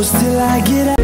close till I get out.